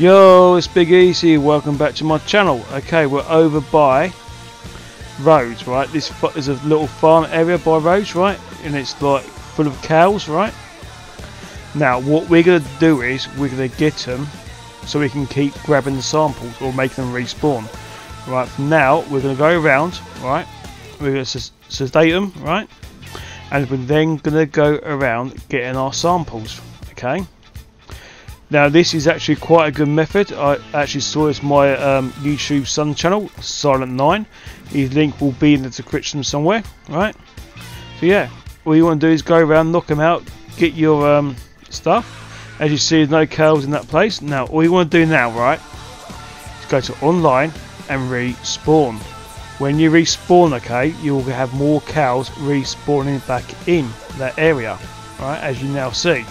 Yo, it's Big EC. Welcome back to my channel. Okay, we're over by Rhodes, right? This is a little farm area by Rhodes, right? And it's like full of cows, right? Now, what we're gonna do is we're gonna get them so we can keep grabbing the samples or make them respawn. Right? Now we're gonna go around, right? We're gonna sedate them, right? And we're then gonna go around getting our samples. Okay. Now this is actually quite a good method. I actually saw this on my um, YouTube Sun channel, Silent9. His link will be in the description somewhere, right? So yeah, all you want to do is go around, knock them out, get your um, stuff. As you see, there's no cows in that place. Now all you want to do now, right, is go to online and respawn. When you respawn, okay, you will have more cows respawning back in that area, right? As you now see.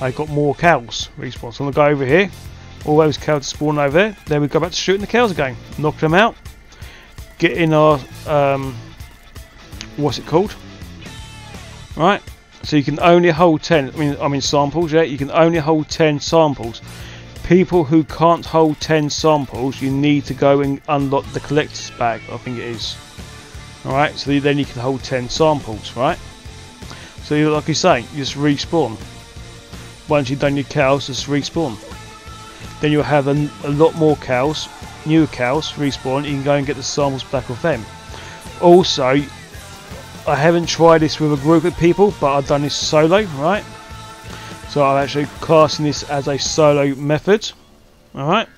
I got more cows respawn. So I'm going to go over here. All those cows spawn over there. Then we go back to shooting the cows again. Knock them out. Get in our, um, what's it called? Right. So you can only hold 10, I mean, I mean samples, yeah? You can only hold 10 samples. People who can't hold 10 samples, you need to go and unlock the collector's bag, I think it is. Alright, so then you can hold 10 samples, right? So like you say, you just respawn once you've done your cows just respawn. Then you'll have a, a lot more cows new cows respawn you can go and get the samples back of them. Also I haven't tried this with a group of people but I've done this solo right? So I'm actually casting this as a solo method alright?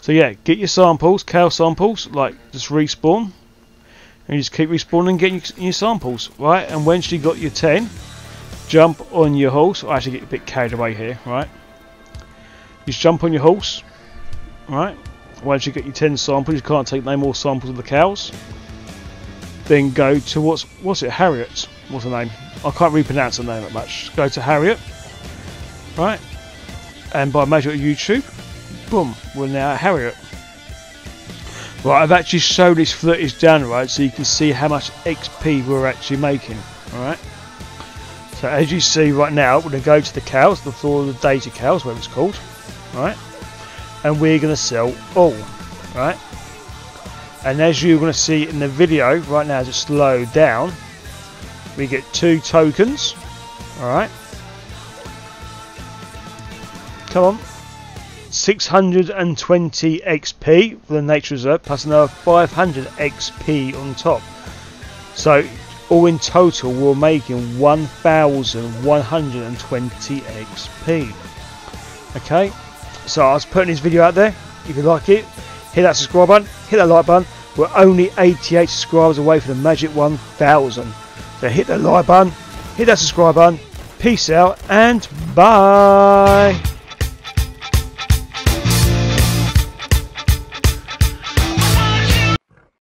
So yeah get your samples cow samples like just respawn. And you just keep respawning getting your samples right? And once you got your 10 jump on your horse. I actually get a bit carried away here, right? Just jump on your horse, right? Once you get your 10 samples, you can't take no more samples of the cows. Then go to what's what's it? Harriet. What's the name? I can't really pronounce the name that much. Go to Harriet, right? And by magic of YouTube, boom, we're now at Harriet. Right, I've actually showed this footage down right, so you can see how much XP we're actually making. All right. So as you see right now, we're going to go to the cows, the floor of the data cows, whatever it's called, right? And we're going to sell all, right? And as you're going to see in the video right now, as just slow down, we get two tokens, all right? Come on. 620 XP for the nature reserve, plus another 500 XP on top. So all in total we're making 1120 XP okay so I was putting this video out there. If you like it hit that subscribe button hit that like button. We're only 88 subscribers away from the magic 1000 so hit that like button hit that subscribe button. Peace out and bye